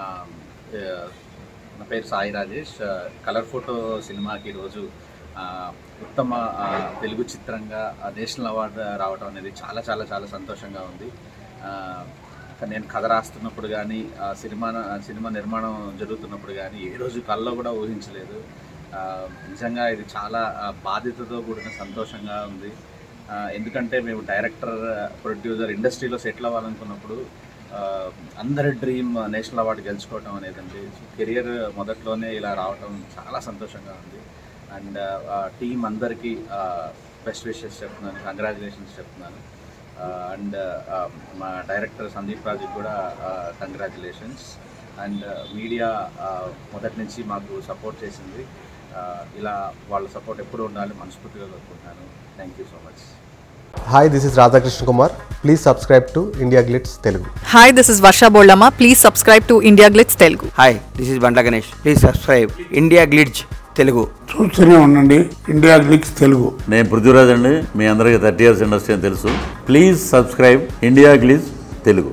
ఆ, నా పేరు సాయి రాజేష్. కలర్ ఫోటో సినిమాకి ఈరోజు ఉత్తమ తెలుగు చిత్రంగా ఆ, నేషనల్ అవార్డు రావడం అనేది చాలా చాలా చాలా సంతోషంగా ఉంది. నేను కథ రాస్తున్నప్పుడు కానీ ఆ సినిమా సినిమా నిర్మాణం జరుగుతున్నప్పుడు కానీ ఏ రోజు కల్లో కూడా ఊహించలేదు. నిజంగా ఇది చాలా బాధ్యతతో కూడిన సంతోషంగా ఉంది. ఎందుకంటే మేము డైరెక్టర్ ప్రొడ్యూసర్ ఇండస్ట్రీలో సెటిల్ అవ్వాలనుకున్నప్పుడు అందరి డ్రీమ్ నేషనల్ అవార్డు గెలుచుకోవడం అనేది కెరియర్ మొదట్లోనే ఇలా రావటం చాలా సంతోషంగా ఉంది. అండ్ టీం అందరికీ బెస్ట్ విషెస్ చెప్తున్నాను కంగ్రాచులేషన్స్ చెప్తున్నాను. అండ్ మా డైరెక్టర్ సందీప్ రాజుకి కూడా కంగ్రాచులేషన్స్. అండ్ మీడియా మొదటి నుంచి మాకు సపోర్ట్ చేసింది. ఇలా వాళ్ళ సపోర్ట్ ఎప్పుడు ఉండాలి మనస్ఫూర్తిగా కోరుకుంటున్నాను. Thank you so much. Hi this is Radhakrishna Kumar please subscribe to India Glitz Telugu Hi, this is Varsha Bollama. Please subscribe to India Glitz Telugu. Hi this is Bandla Ganesh please subscribe India Glitz Telugu చూస్తూనే ఉండండి. India Glitz Telugu నేను పృథ్వీరాజ్ అండి. మీ అందరికీ thirty years industry అని తెలుసు. Please subscribe India Glitz Telugu